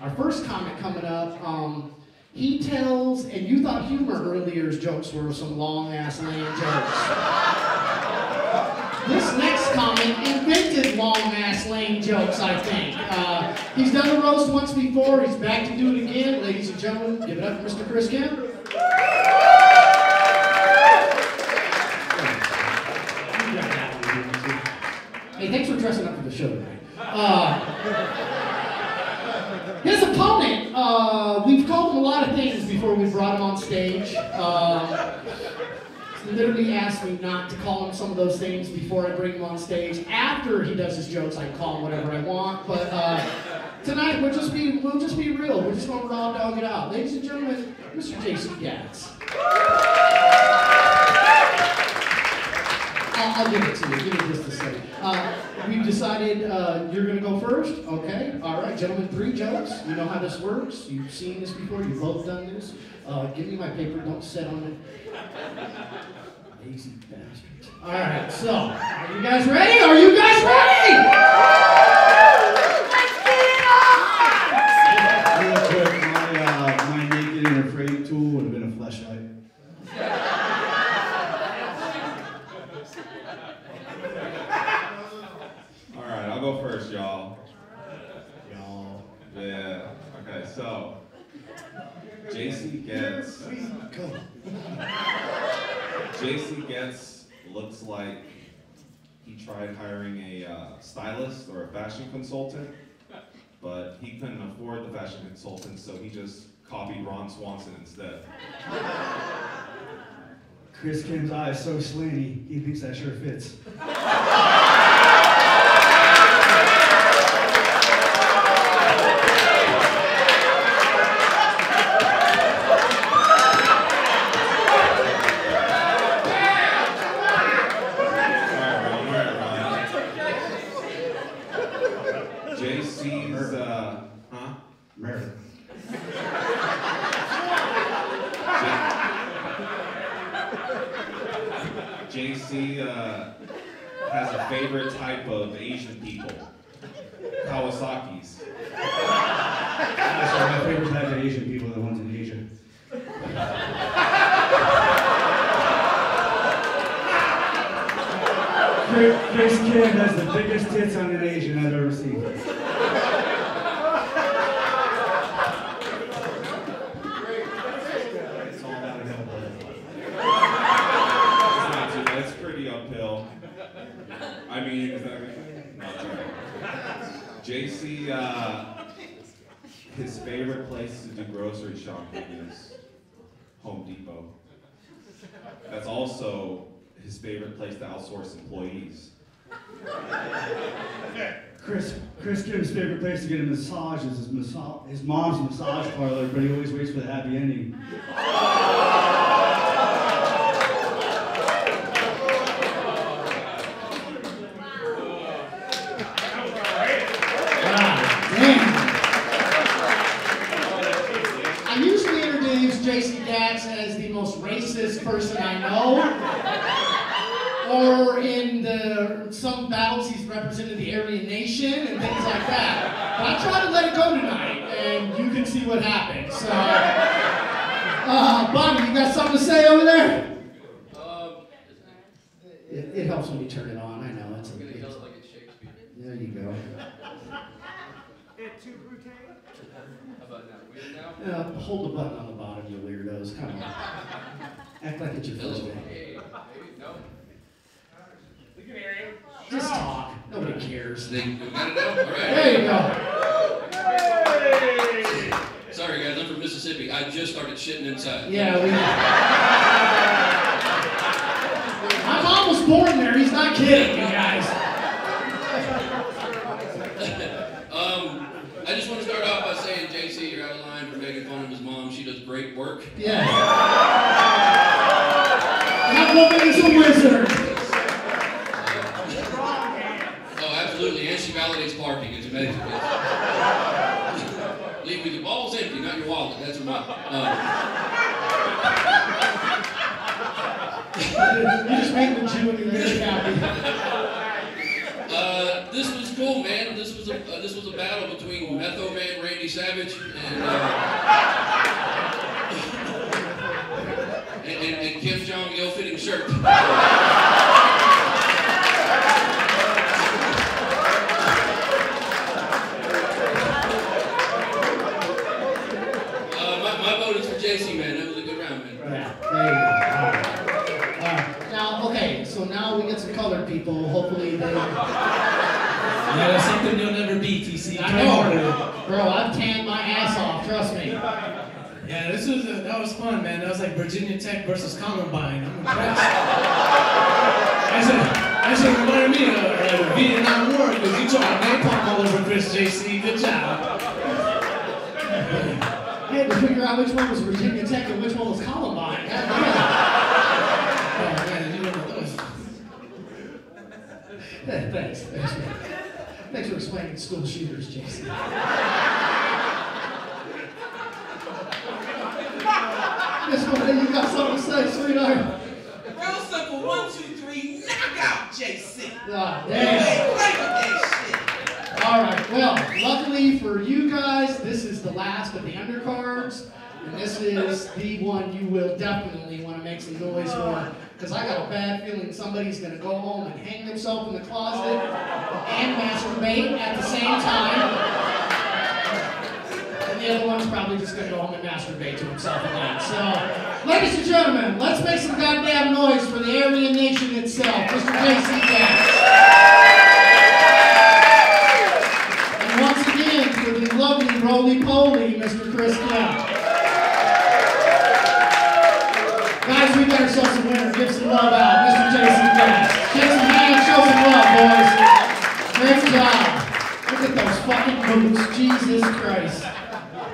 Our first comic coming up, um, he tells, and you thought humor earlier's jokes were some long ass lame jokes. This next comic invented long ass lame jokes, I think. Uh, he's done the roast once before, he's back to do it again. Ladies and gentlemen, give it up for Mr. Chris Kemp. Hey, thanks for dressing up for the show tonight. Uh, his opponent, uh, we've called him a lot of things before we brought him on stage. Uh, he literally asked me not to call him some of those things before I bring him on stage. After he does his jokes, I call him whatever I want. But uh, tonight we'll just be we'll just be real. We're just gonna raw dog it out, ladies and gentlemen. Mr. Jason Gatz. I'll, I'll give it to you. Give me just a second. Uh, we've decided uh, you're going to go first. Okay. All right, gentlemen. Three jokes. You know how this works. You've seen this before. You've both done this. Uh, give me my paper. Don't sit on it. Lazy bastards. All right. So, are you guys ready? Are you guys ready? Real quick, my, uh, my naked and afraid tool would have been a flashlight. All right, I'll go first, y'all. Y'all. Yeah. Okay, so JC Gatz Go. JC Gatz looks like he tried hiring a uh, stylist or a fashion consultant, but he couldn't afford the fashion consultant, so he just copied Ron Swanson instead. Chris Kim's eye is so slanty, he thinks that shirt fits. All right, Ron, all right, Ron. JC's, uh, huh? Meredith. JC uh, has a favorite type of Asian people. Kawasaki's. Actually, my favorite type of Asian people are the ones in Asia. Chris Kim has the biggest tits on an Asian I've ever seen. I mean, is that no, it's all right. JC, uh, his favorite place to do grocery shopping is Home Depot. That's also his favorite place to outsource employees. Chris, Chris Kim's favorite place to get a massage is his, massa- his mom's massage parlor, but he always waits for the happy ending. Damn. I usually introduce Jason Gatz as the most racist person I know. Or in the some battles he's represented the Aryan Nation and things like that. But I tried to let it go tonight, and you can see what happened. So, uh, Bonnie, you got something to say over there? Um, It, it helps when you turn it on. I know it's. I'm gonna yell it's it like it's Shakespeare. there you go. How about now? Weird now? Uh, hold the button on the bottom, you weirdos. Come on. Act like it's your first day. Hey, maybe, no. Just talk. Nobody cares. They, we got it now? All right. There you go. Sorry guys, I'm from Mississippi. I just started shitting inside. Yeah, we. Mom was born there. He's not kidding, you guys. Um, I just want to start off by saying, JC, you're out of line for making fun of his mom. She does great work. Yeah. That woman is a wizard. Oh, absolutely. And she validates parking. It's amazing. Leave with your balls empty, not your wallet. That's her motto. Um, You just made the Jew in the happy. uh, this was cool, man. This was a uh, this was a battle between Metho Man Randy Savage and, uh, and, and, and Kim Jong ill-fitting shirt. My, my vote is for JC, man. That was a good round, man. Yeah, there you go. All right. All right. Now, okay, so now we get some colored people. Hopefully they. Yeah, that's something you'll never beat, TC. I know, bro. I've tanned my ass off. Trust me. Yeah, this was a, that was fun, man. That was like Virginia Tech versus Columbine. I'm impressed. That should remind me of uh, Vietnam War because you tried napalm all over Chris JC. Good job. Figure out which one was Virginia Tech and which one was Columbine. Oh man, you know what those? Thanks. Thanks for, thanks for explaining school shooters, Jason. Miss Monet, you got something to say, sweetheart? Real simple, one, two, three, knockout, JC. Ah, Hey, damn. All right. Well, luckily for you guys, this is the last of the undercards, and this is the one you will definitely want to make some noise for. Because I got a bad feeling somebody's going to go home and hang themselves in the closet and masturbate at the same time. And the other one's probably just going to go home and masturbate to himself again. So, ladies and gentlemen, let's make some goddamn noise for the Aryan Nation itself, Mr. J.C. Dash. We got ourselves a winner. Give some love out, Mr. Jason. Shake some hands, show some love, boys. Great job. Look at those fucking boots. Jesus Christ.